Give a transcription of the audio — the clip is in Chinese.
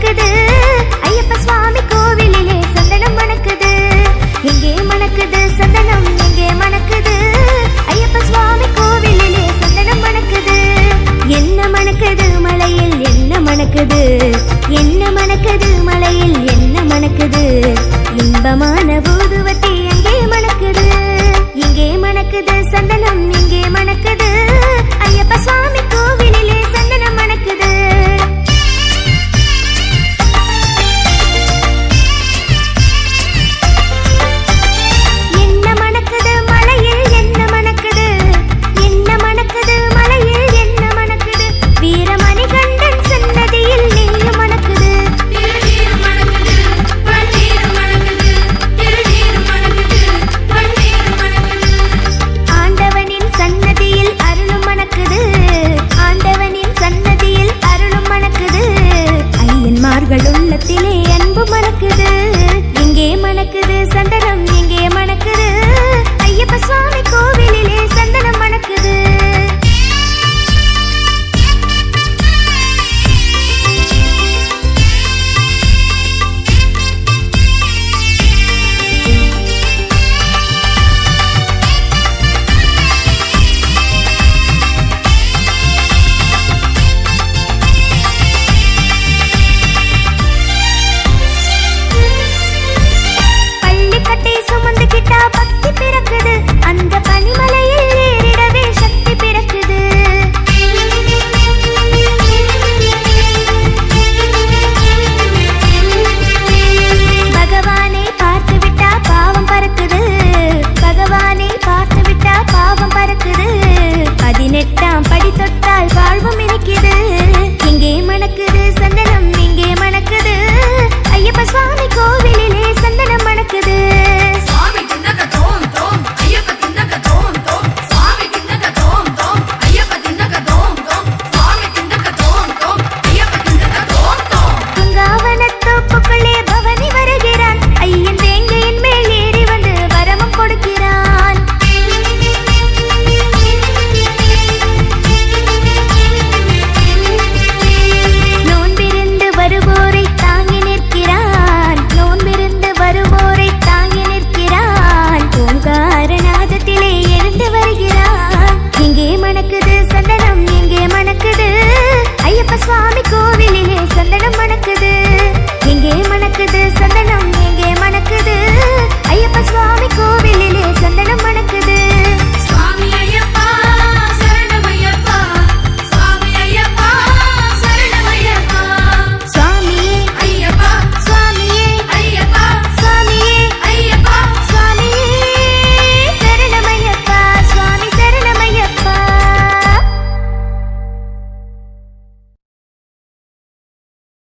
个的